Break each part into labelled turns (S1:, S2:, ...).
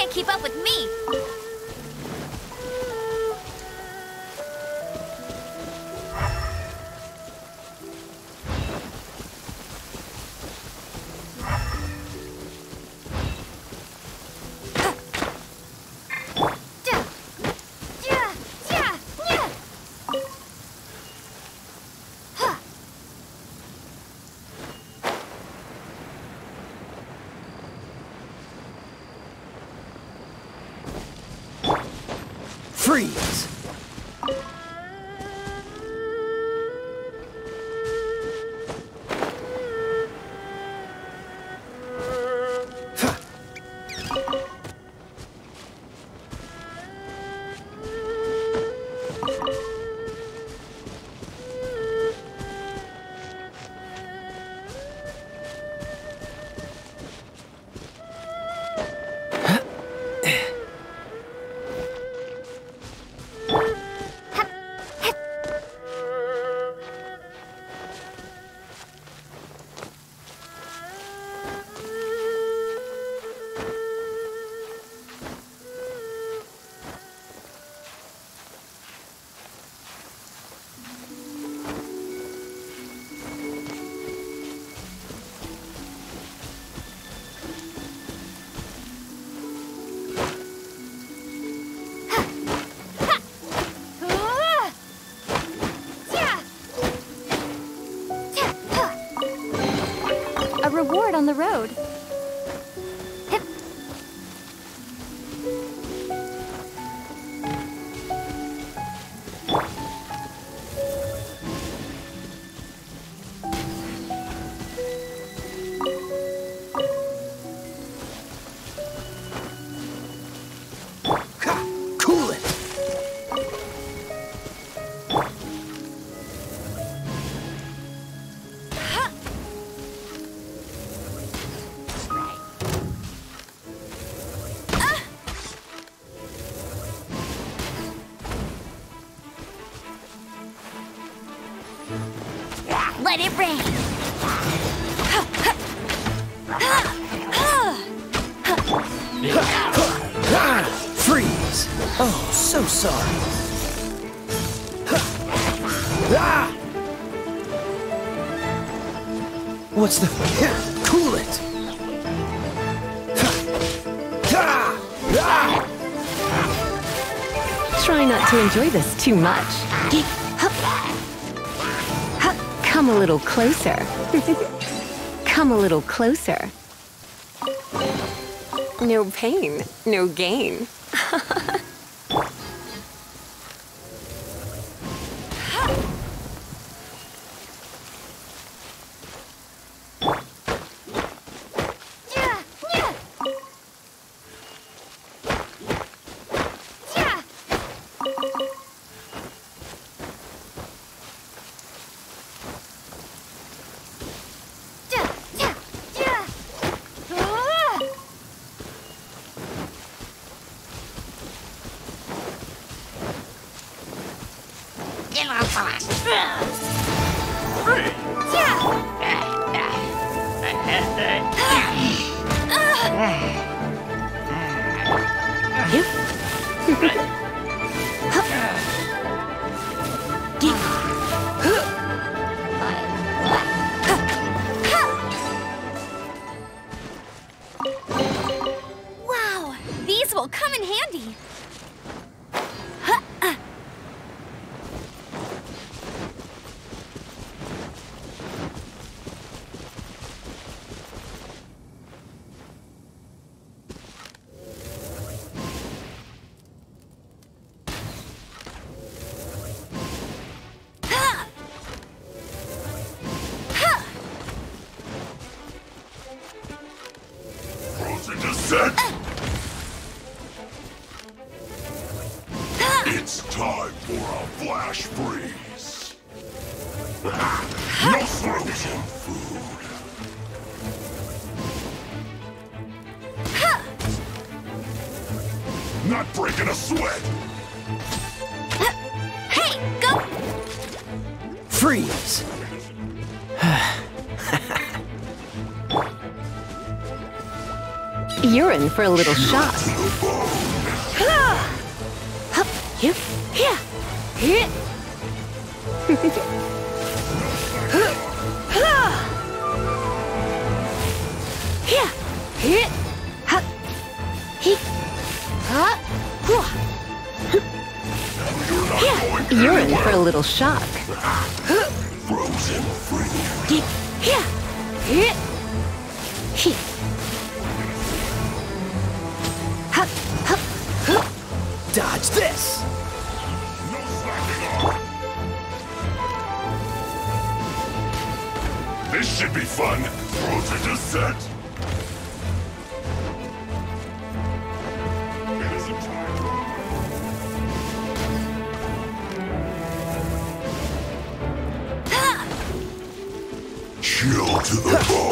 S1: can't keep up with
S2: freeze!
S3: hard on the road. enjoy this too much. Come a little closer. Come a little closer. No pain, no gain.
S4: for a
S3: little shock.
S5: This
S6: should be fun! Project is set! It is to the bone!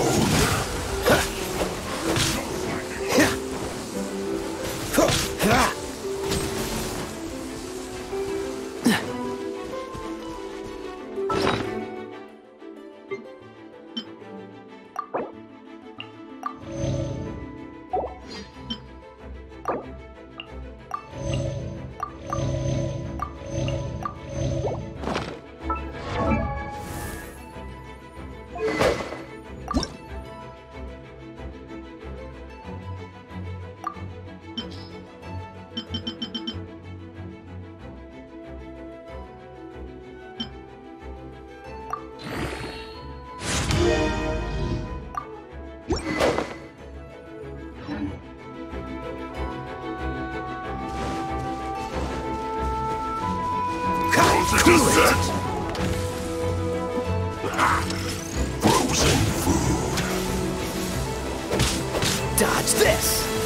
S6: Frozen food.
S5: Dodge this!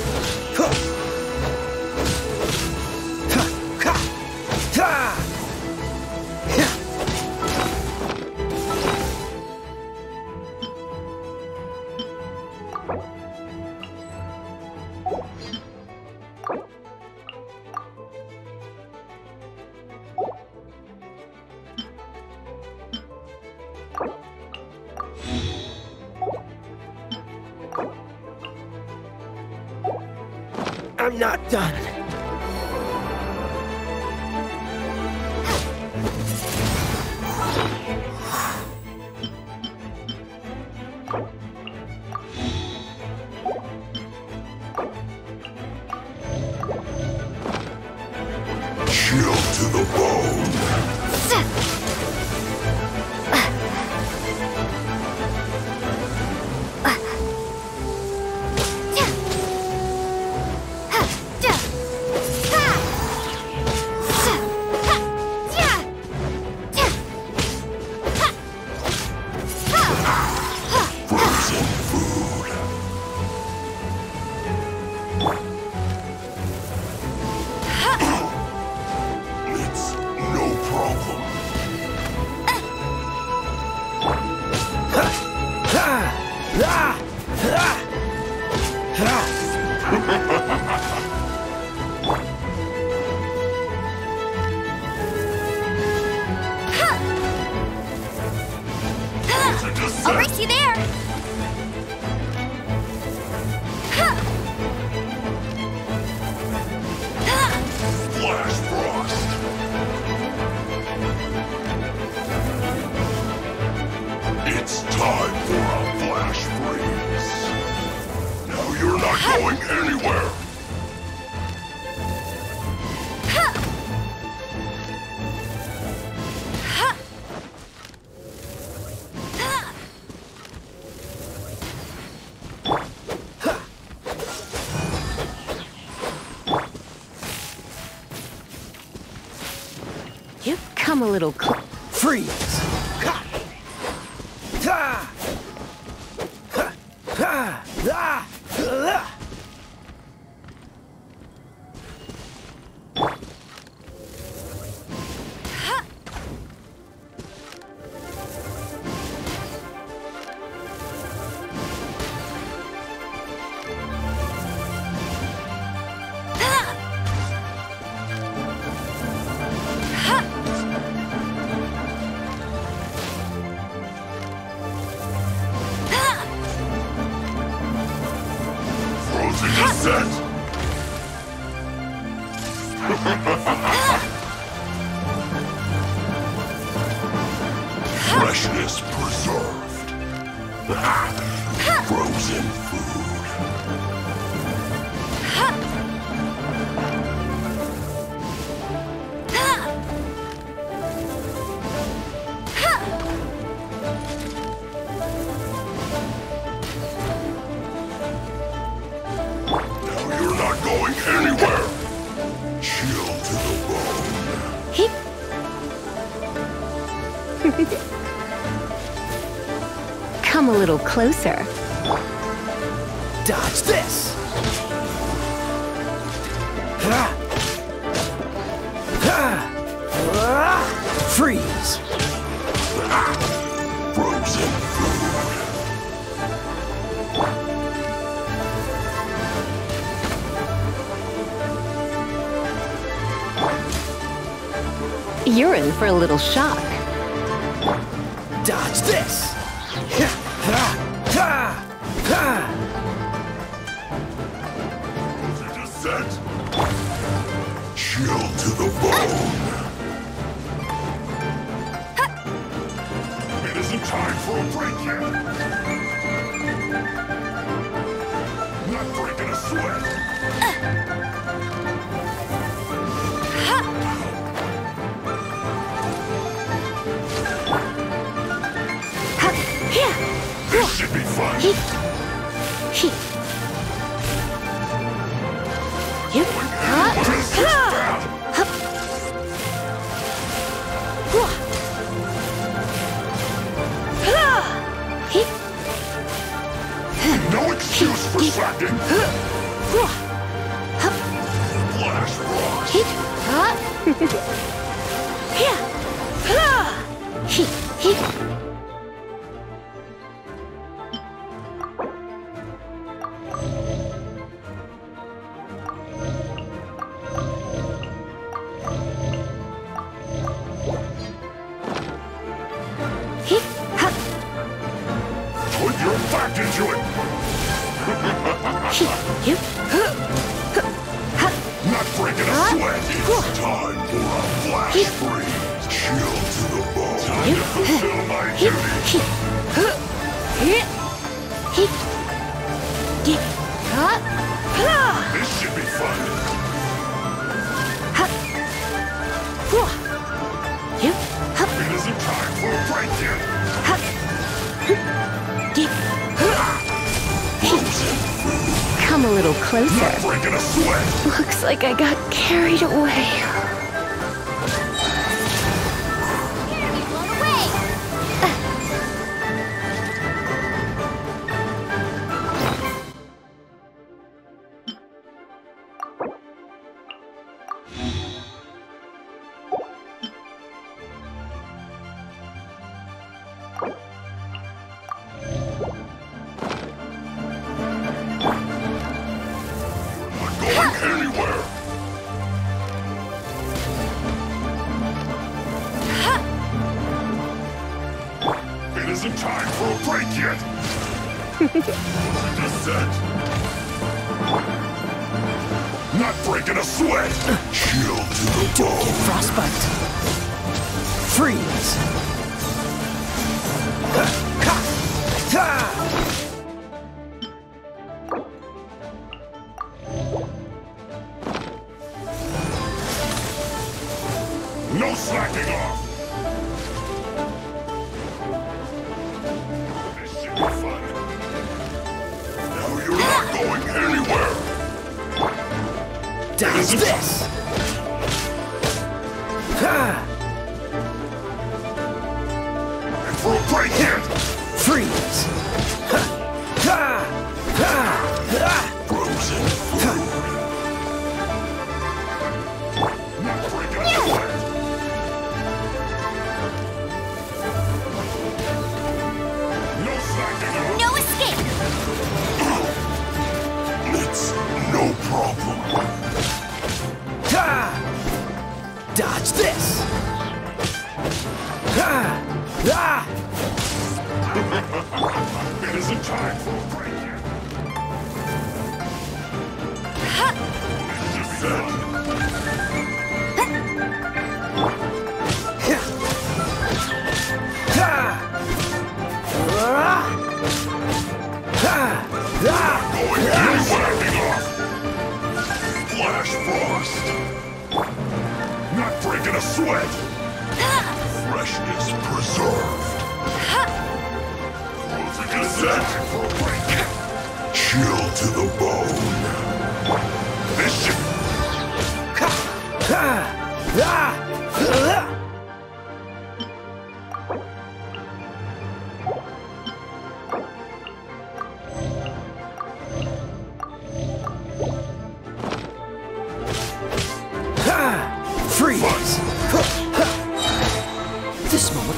S5: 啊啊呃 closer.
S7: Dodge this! Freeze!
S6: Frozen food.
S5: You're in for a little shock.
S7: Dodge this!
S6: Not breaking a sweat! Slacking! Flash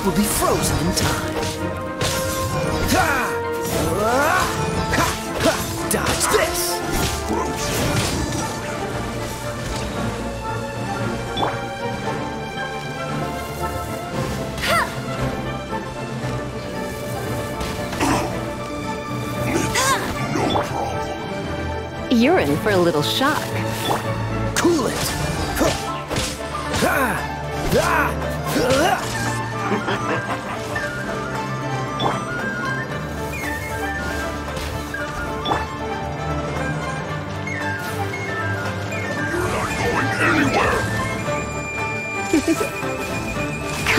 S2: will be frozen in time. Dodge this!
S5: frozen. It's no problem.
S3: You're in for a little shock.
S2: Cool it!
S5: You're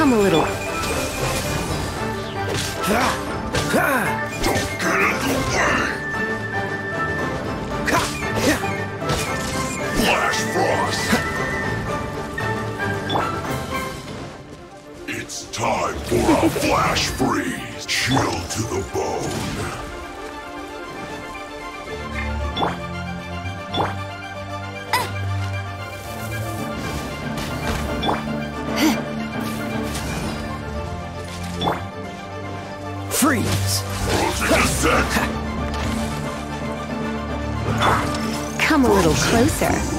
S3: Come a little.
S5: Don't get in the way. Flash Frost. It's time for a flash freeze. Chill to the bone.
S2: Freeze!
S3: Come a little closer.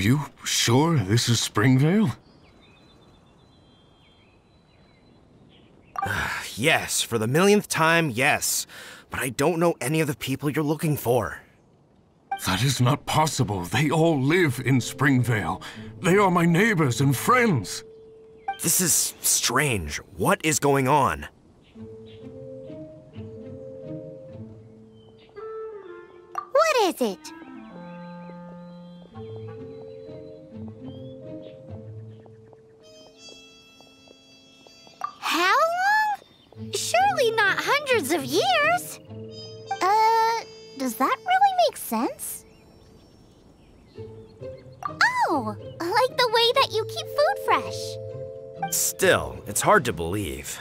S7: Are you sure this is Springvale?
S8: Ah, yes, for the millionth time, yes. But I don't know any of the people you're looking for.
S7: That is not possible. They all live in Springvale. They are my neighbors and friends.
S8: This is strange. What is going on?
S1: What is it? Hundreds of years. Uh, does that really make sense? Oh, like the way that you keep food fresh.
S8: Still, it's hard to believe.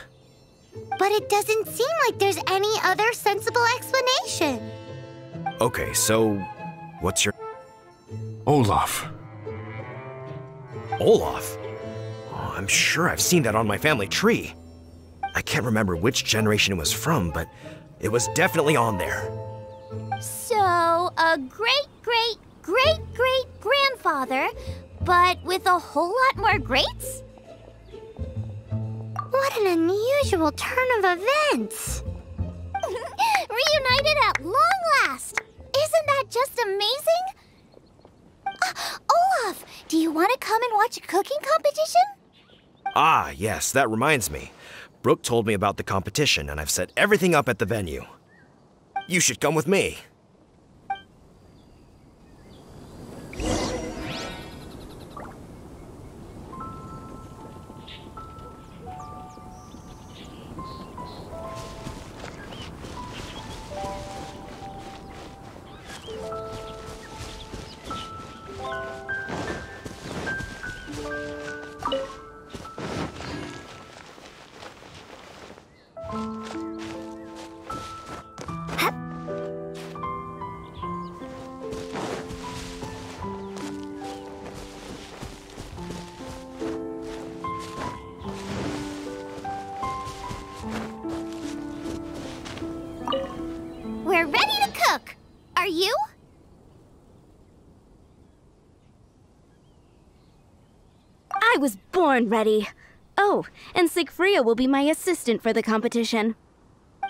S1: But it doesn't seem like there's any other sensible explanation.
S8: Okay, so what's your
S7: Olaf.
S8: Olaf? Oh, I'm sure I've seen that on my family tree. I can't remember which generation it was from, but it was definitely on there.
S1: So, a great, great, great, great grandfather, but with a whole lot more greats? What an unusual turn of events! Reunited at long last! Isn't that just amazing? Uh, Olaf, do you want to come and watch a cooking competition?
S8: Ah, yes, that reminds me. Brooke told me about the competition, and I've set everything up at the venue. You should come with me.
S9: Was born ready. Oh, and Sigfria will be my assistant for the competition.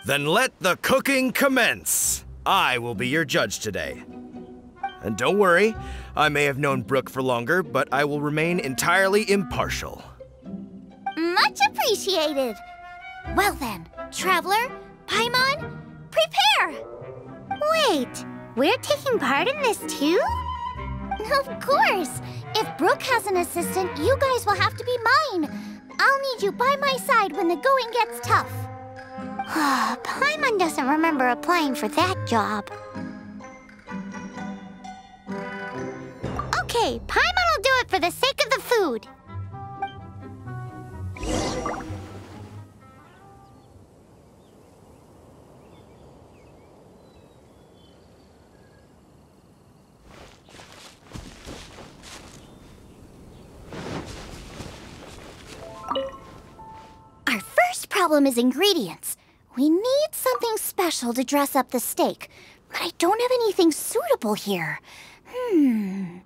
S8: Then let the cooking commence. I will be your judge today. And don't worry, I may have known Brooke for longer, but I will remain entirely impartial.
S1: Much appreciated. Well then, Traveler, Paimon, prepare! Wait, we're taking part in this too? Of course! If Brooke has an assistant, you guys will have to be mine. I'll need you by my side when the going gets tough. Paimon doesn't remember applying for that job. Okay, Paimon will do it for the sake of the food. Problem is ingredients. We need something special to dress up the steak, but I don't have anything suitable here. Hmm.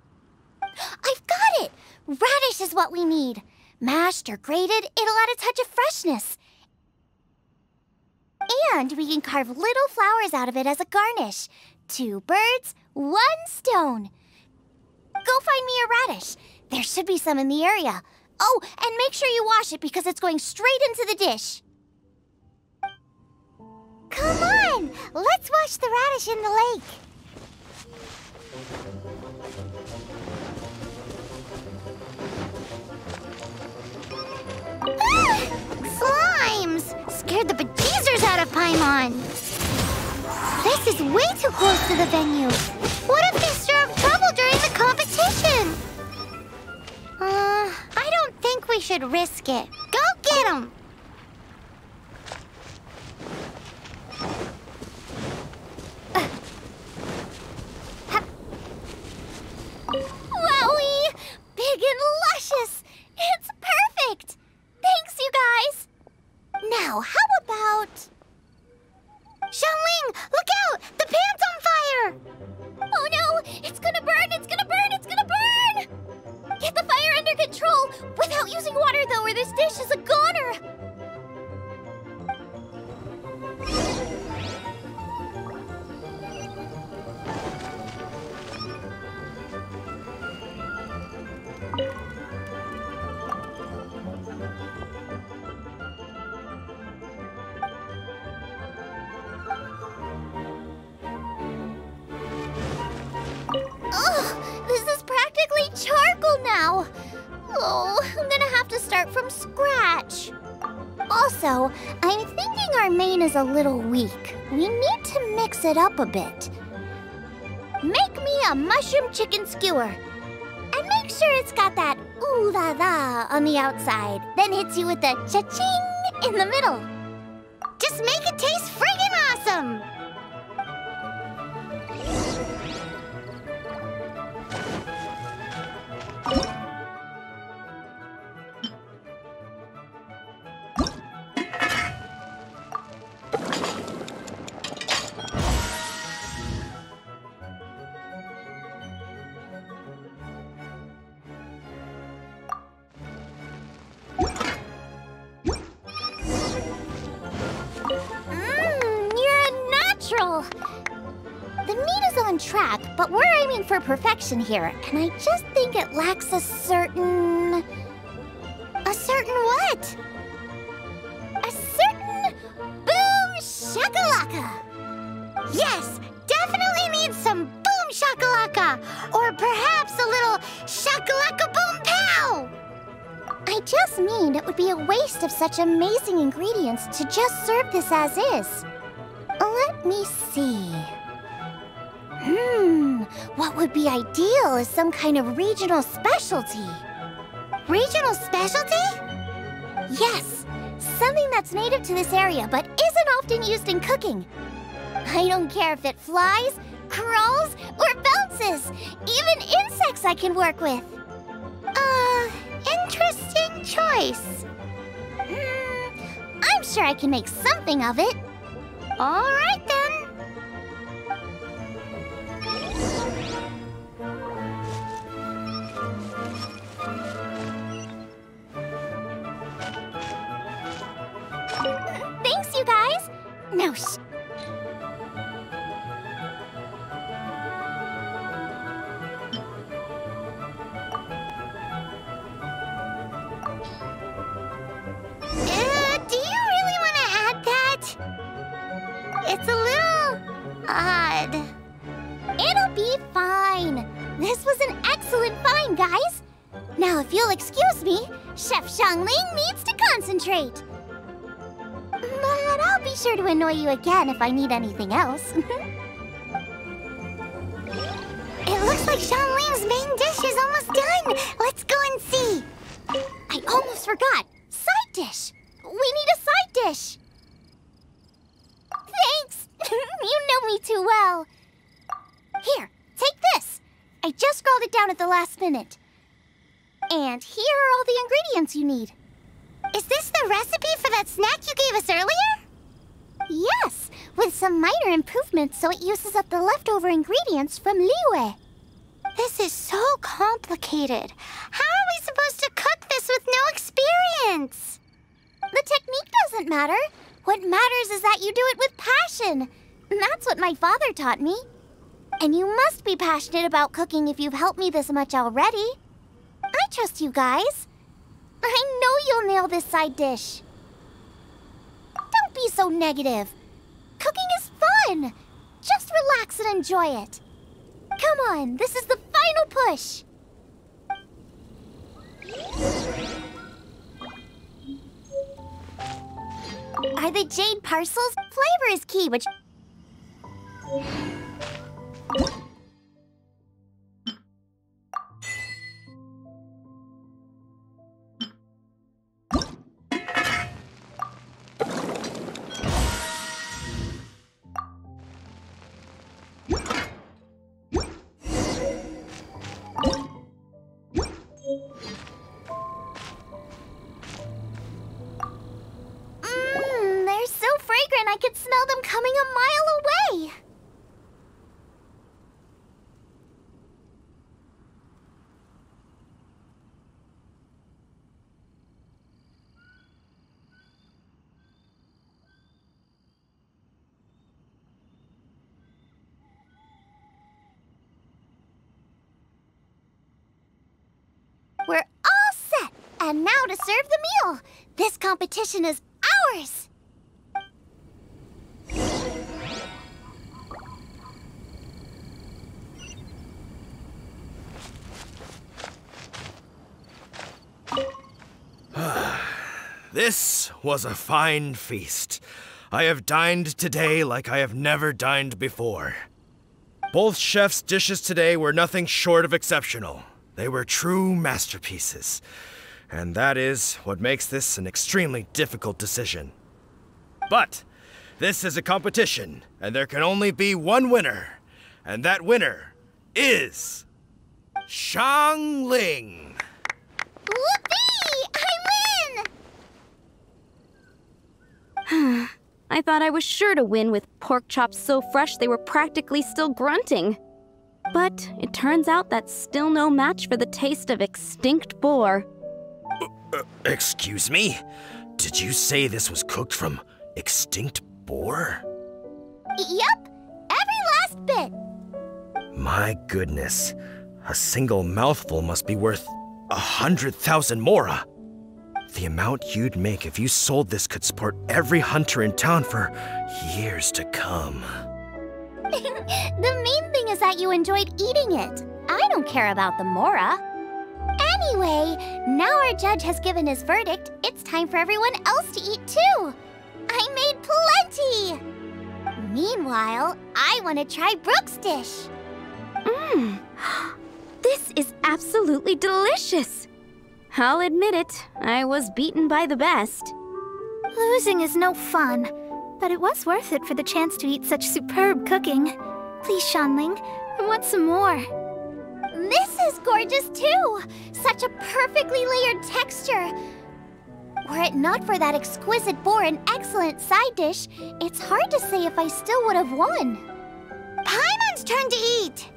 S1: I've got it! Radish is what we need. Mashed or grated, it'll add a touch of freshness. And we can carve little flowers out of it as a garnish. Two birds, one stone. Go find me a radish. There should be some in the area. Oh, and make sure you wash it because it's going straight into the dish. Come on! Let's wash the radish in the lake. Ah! Slimes! Scared the bejeezers out of Paimon. This is way too close to the venue. What if they stir up trouble during the competition? Uh, I don't think we should risk it. Go get them! Scratch. Also, I'm thinking our main is a little weak. We need to mix it up a bit. Make me a mushroom chicken skewer. And make sure it's got that ooh la la on the outside. Then hits you with the cha-ching in the middle. Just make it taste friggin' awesome! For perfection here, and I just think it lacks a certain. A certain what? A certain boom shakalaka. Yes, definitely needs some boom shakalaka, or perhaps a little shakalaka boom pow. I just mean it would be a waste of such amazing ingredients to just serve this as is. Let me see. Hmm, what would be ideal is some kind of regional specialty. Regional specialty? Yes, something that's native to this area but isn't often used in cooking. I don't care if it flies, crawls, or bounces. Even insects I can work with. Uh, interesting choice. Hmm, I'm sure I can make something of it. All right then. Uh, add that? It's a little odd. It'll be fine. This was an excellent find, guys. Now, if you'll excuse me, Chef Xiangling needs to concentrate. But I'll be sure to annoy you again if I need anything else. it looks like Xiangling's main dish is almost done. Let's go and see. I almost forgot. Side dish. We need a side dish. Thanks. you know me too well. Here, take this. I just scrawled it down at the last minute. And here are all the ingredients you need. Is this the recipe for that snack you gave us earlier? Yes, with some minor improvements so it uses up the leftover ingredients from Liyue. This is so complicated. How are we supposed to cook this with no experience? The technique doesn't matter. What matters is that you do it with passion. That's what my father taught me. And you must be passionate about cooking if you've helped me this much already. I trust you guys. I know you'll nail this side dish. Don't be so negative. Cooking is fun. Just relax and enjoy it. Come on, this is the final push. Are the jade parcels? Flavor is key, which. And now to serve the meal. This competition is ours.
S8: This was a fine feast. I have dined today like I have never dined before. Both chefs' dishes today were nothing short of exceptional. They were true masterpieces. And that is what makes this an extremely difficult decision. But this is a competition, and there can only be one winner. And that winner is. Xiangling.
S1: Whoopee! I win!
S9: I thought I was sure to win with pork chops so fresh they were practically still grunting. But it turns out that's still no match for the taste of extinct boar.
S8: Excuse me? Did you say this was cooked from extinct boar?
S1: Yep, every last bit.
S8: My goodness. A single mouthful must be worth a hundred thousand mora. The amount you'd make if you sold this could support every hunter in town for years to come.
S1: the main thing is that you enjoyed eating it. I don't care about the Mora. Anyway, now our judge has given his verdict, it's time for everyone else to eat too. I made plenty! Meanwhile, I want to try Brooke's dish.
S9: Mmm. This is absolutely delicious. I'll admit it, I was beaten by the best.
S10: Losing is no fun, but it was worth it for the chance to eat such superb cooking. Please, Xiangling, I want some more.
S1: This is gorgeous too! Such a perfectly layered texture. Were it not for that exquisite boar and excellent side dish, it's hard to say if I still would have won. Paimon's turn to eat!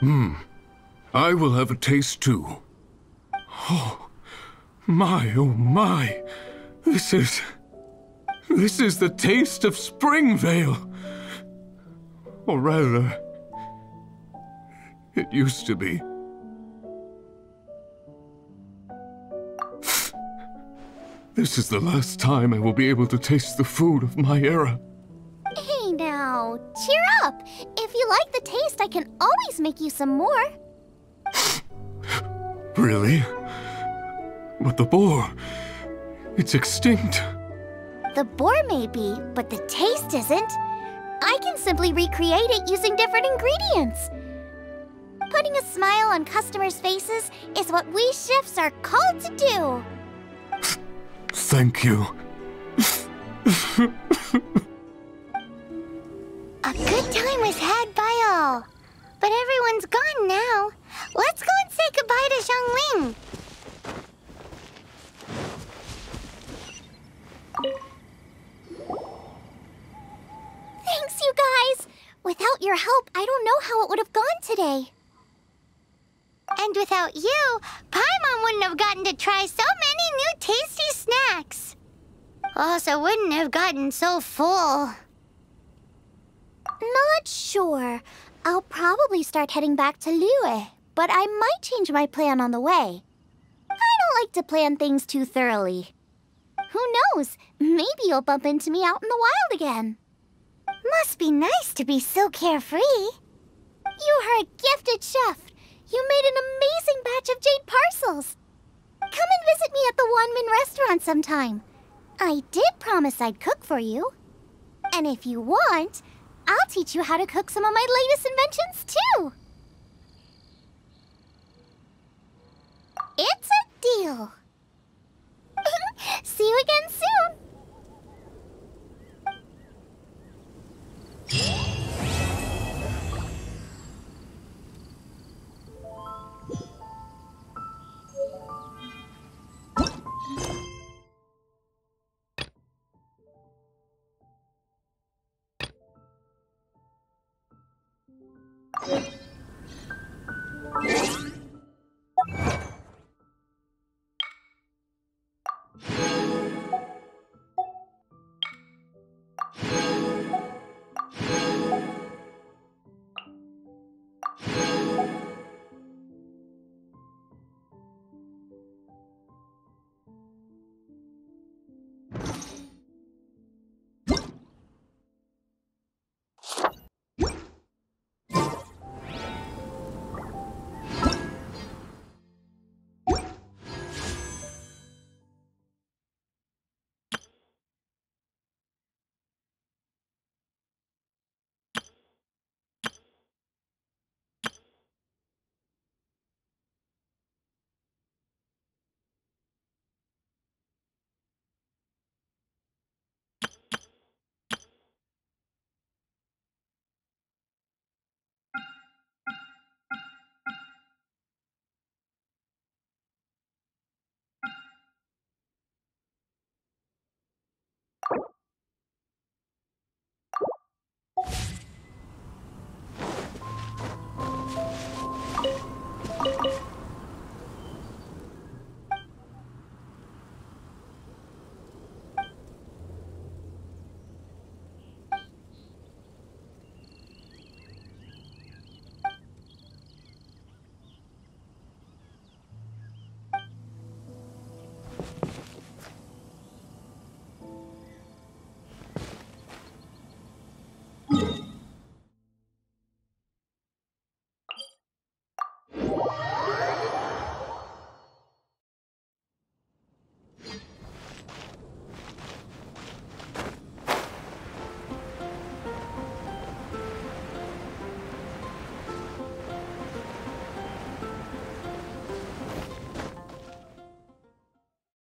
S7: Hmm. I will have a taste too. Oh, my, oh my. This is. This is the taste of Springvale. Or rather, it used to be. This is the last time I will be able to taste the food of my era.
S1: Hey now, cheer up! If you like the taste, I can always make you some more.
S7: Really? But the boar, it's extinct.
S1: The boar may be, but the taste isn't. I can simply recreate it using different ingredients. Putting a smile on customers' faces is what we chefs are called to do.
S7: Thank you.
S1: A good time was had by all. But everyone's gone now. Let's go and say goodbye to Xiangling. Thanks, you guys. Without your help, I don't know how it would have gone today. And without you, Paimon wouldn't have gotten to try so many new tasty snacks. Also wouldn't have gotten so full. Not sure. I'll probably start heading back to Liyue, but I might change my plan on the way. I don't like to plan things too thoroughly. Who knows? Maybe you'll bump into me out in the wild again. Must be nice to be so carefree. You are a gifted chef. You made an amazing batch of jade parcels. Come and visit me at the Wanmin restaurant sometime. I did promise I'd cook for you. And if you want, I'll teach you how to cook some of my latest inventions, too.